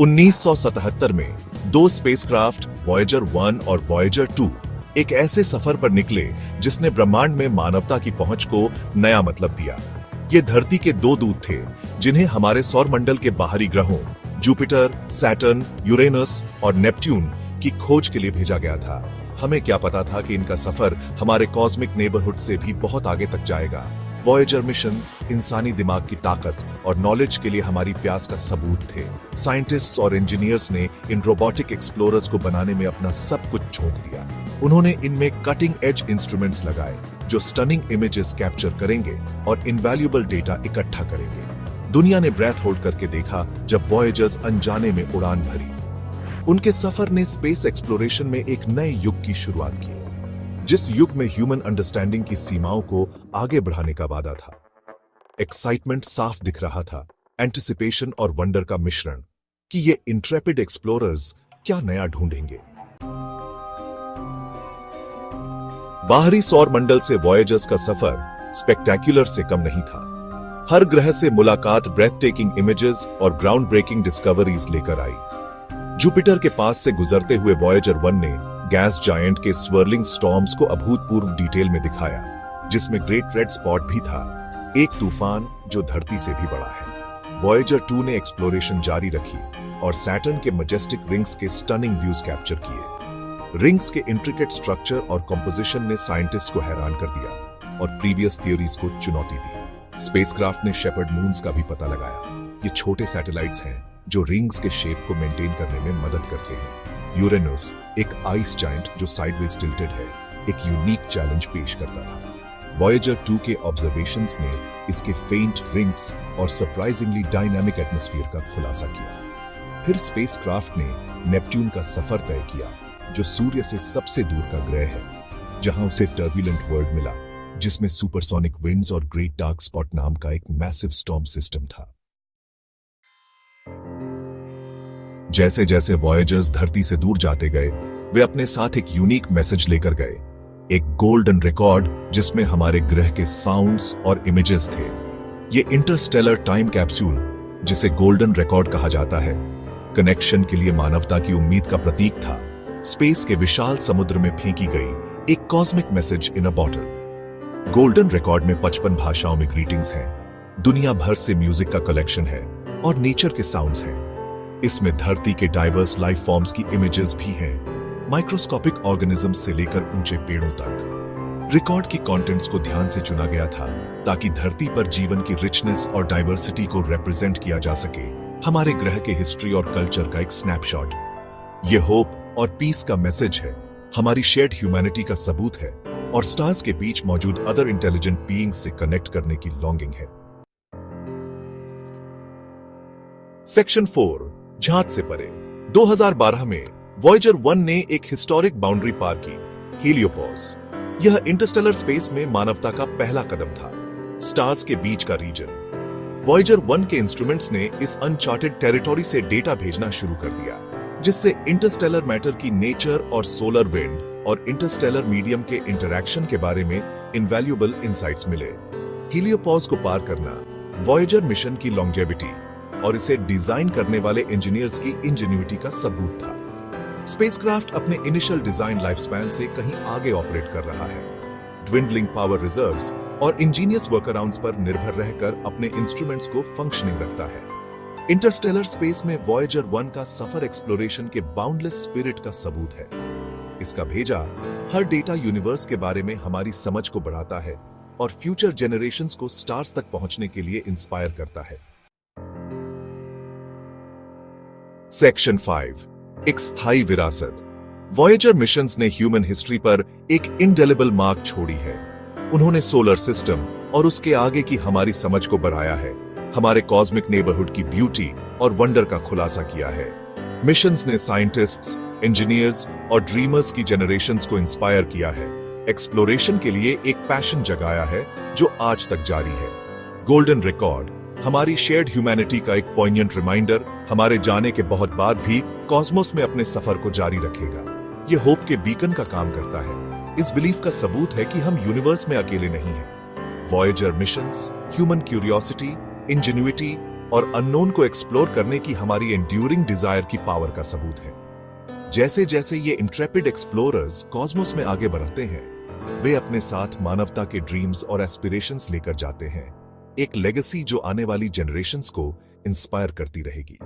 1977 में दो spacecraft Voyager one और वॉयजर टू एक ऐसे सफ़र पर निकले जिसने ब्रह्मांड में मानवता की पहुँच को नया मतलब दिया। ये धरती के दो दूत थे, जिन्हें हमारे सौर मंडल के बाहरी ग्रहों जुपिटर सैटर्न यूरेनस और नेपट्यून की खोज के लिए भेजा गया था। हमें क्या पता था कि इनका सफ़र हमारे कॉस्मिक नेबरहुड से भी बहुत आगे तक जाएगा? वॉयजर मिशंस इंसानी दिमाग की ताकत और नॉलेज के लिए हमारी प्यास का सबूत थे साइंटिस्ट्स और इंजीनियर्स ने इन रोबोटिक एक्सप्लोरर्स को बनाने में अपना सब कुछ झोंक दिया उन्होंने इनमें कटिंग एज इंस्ट्रूमेंट्स लगाए जो स्टनिंग इमेजेस कैप्चर करेंगे और इनवैल्यूबल डेटा इकट्ठा करेंगे दुनिया ने ब्रेथ होल्ड करके देखा जब वॉयजर्स अनजाने में उड़ान भरी उनके सफ़र ने स्पेस एक्सप्लोरेशन में एक नए युग की शुरुआत की जिस युग में ह्यूमन अंडरस्टैंडिंग की सीमाओं को आगे बढ़ाने का वादा था। एक्साइटमेंट साफ़ दिख रहा था एंटिसिपेशन और वंडर का मिश्रण कि ये इंट्रेपिड एक्सप्लोरर्स क्या नया ढूंढेंगे। बाहरी सौर मंडल से वॉयजर्स का सफ़र स्पेक्टेक्युलर से कम नहीं था। हर ग्रह से मुलाकात ब्रेथ टेकिंग इमेजेस और ग्राउंड ब्रेकिंग डिस्कवरीज लेकर आई। जुपिटर के पास से गुजरते हुए वॉयजर वन ने गैस जायंट के स्वर्लिंग स्टॉर्म्स को अभूतपूर्व डिटेल में दिखाया, जिसमें ग्रेट रेड स्पॉट भी था, एक तूफ़ान जो धरती से भी बड़ा है। वॉयजर टू ने एक्सप्लोरेशन जारी रखी और सैटर्न के मजेस्टिक रिंग्स के स्टनिंग व्यूज़ कैप्चर किए। रिंग्स के इंट्रिकेट स्ट्रक्चर और कॉम्पोजिशन ने साइंटिस्ट को हैरान कर दिया और प्रीवियस थियोरीज को चुनौती दी। स्पेसक्राफ्ट ने शेपर्ड मून्स का भी पता लगाया। ये छोटे सैटेलाइट्स हैं जो रिंग्स के शेप को मेंटेन करने में मदद करते हैं। यूरेनस एक आइस जाइंट जो साइडवेज टिल्टेड है, एक यूनिक चैलेंज पेश करता था। वॉयजर 2 के ऑब्जर्वेशंस ने इसके फेंट रिंग्स और सरप्राइजिंगली डायनामिक एटमॉस्फेयर का खुलासा किया। फिर स्पेसक्राफ्ट ने नेपट्यून का सफ़र तय किया, जो सूर्य से सबसे दूर का ग्रह है, जहाँ उसे टर्बुलेंट वर्ल्ड मिला, जिसमें सुपरसोनिक विंड्स और ग्रेट डार्क स्पॉट नाम का एक मैसिव स्टॉर्म सिस्टम था। जैसे जैसे वॉयजर्स धरती से दूर जाते गए, वे अपने साथ एक यूनिक मैसेज लेकर गए, एक गोल्डन रिकॉर्ड जिसमें हमारे ग्रह के साउंड्स और इमेजेस थे। ये इंटरस्टेलर टाइम कैप्सूल जिसे गोल्डन रिकॉर्ड कहा जाता है कनेक्शन के लिए मानवता की उम्मीद का प्रतीक था। स्पेस के विशाल समुद्र में फेंकी गई एक cosmic message in a bottle golden record में पचपन भाषाओं में ग्रीटिंग्स हैं। दुनिया भर से म्यूज़िक का कलेक्शन है और नेचर के साउंड्स हैं। इसमें धरती के डाइवर्स लाइफ फॉर्म्स की इमेजेस भी हैं माइक्रोस्कोपिक ऑर्गेनिज्म से लेकर ऊँचे पेड़ों तक। रिकॉर्ड की कंटेंट्स को ध्यान से चुना गया था, ताकि धरती पर जीवन की रिचनेस और डाइवर्सिटी को रिप्रेजेंट किया जा सके। हमारे ग्रह के हिस्ट्री और कल्चर का एक स्नैपशॉट ये होप और पीस का मैसेज है। हमारी शेयर्ड ह्यूमैनिटी का सबूत है और स्टार्स के बीच मौजूद अदर इंटेलिजेंट बीइंग्स से कनेक्ट करने की लॉन्गिंग है। सेक्शन फोर झांच से परे। 2012 में वॉयजर वन ने एक हिस्टोरिक बाउंड्री पार की हीलियोपोस यह इंटरस्टेलर स्पेस में मानवता का पहला कदम था स्टार्स के बीच का रीजन वॉयजर वन के इंस्ट्रूमेंट्स ने इस अनचार्टेड टेरिटोरी से डेटा भेजना शुरू कर दिया, जिससे इंटरस्टेलर मैटर की नेचर और सोलर विंड और इंटरस्टेलर मीडियम के इंटरैक्शन के बारे में इनवैल्यूएबल इंसाइट्स मिले। हीलियोपोज को पार करना वॉयजर मिशन की लॉन्जेविटी और इसे डिज़ाइन करने वाले इंजीनियर्स की इंजीन्यूटी का सबूत था। स्पेसक्राफ्ट अपने इनिशियल डिज़ाइन लाइफ स्पैन से कहीं आगे ऑपरेट कर रहा है। ड्विंडलिंग पावर रिजर्व्स और इंजीनियस वर्कअराउंड्स पर निर्भर रहकर अपने इंस्ट्रूमेंट्स को फंक्शनिंग रखता है। इंटरस्टेलर स्पेस में वॉयजर वन का सफ़र एक्सप्लोरेशन के बाउंडलेस स्पिरिट का सबूत है। इसका भेजा हर डेटा यूनिवर्स के बारे में हमारी समझ को बढ़ाता है और फ्यूचर जेनरेशंस को स्टार्स तक पहुँचने के लिए इंस्पायर करता है। सेक्शन फाइव एक स्थायी विरासत। वॉयेजर मिशंस ने ह्यूमन हिस्ट्री पर एक इंडेलिबल मार्क छोड़ी है। उन्होंने सोलर सिस्टम और उसके आगे की हमारी समझ को बढ़ाया है। हमारे कॉस्मिक नेबरहुड की ब्यूटी और वंडर का खुलासा किया है। मिशंस ने साइंटिस्ट्स, इंजीनियर्स और ड्रीमर्स की जनरेशंस को इंस्पायर किया है। एक्सप्लोरेशन के लिए एक पैशन जगाया है जो आज तक जारी है। गोल्डन रिकॉर्ड हमारी शेयर्ड ह्यूमैनिटी का एक पॉइंट रिमाइंडर हमारे जाने के बहुत बाद भी कॉस्मोस में अपने सफ़र को जारी रखेगा। ये होप के बीकन का काम करता है। इस बिलीफ का सबूत है कि हम यूनिवर्स में अकेले नहीं हैं। Voyager mission human curiosity ingenuity और अननोन को एक्सप्लोर करने की हमारी एंड्यूरिंग डिज़ायर की पावर का सबूत है। जैसे जैसे ये इंट्रेपिड एक्सप्लोरर्स कॉस्मोस में आगे बढ़ते हैं, वे अपने साथ मानवता के ड्रीम्स और एस्पिरेशंस लेकर जाते हैं। एक लेगेसी जो आने वाली जनरेशन को इंस्पायर करती रहेगी।